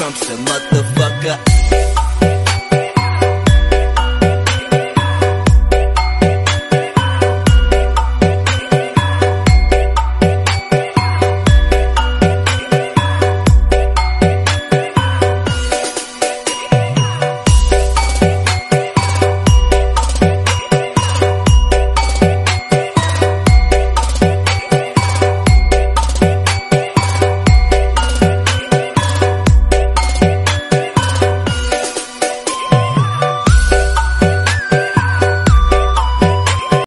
Trump's a motherfucker.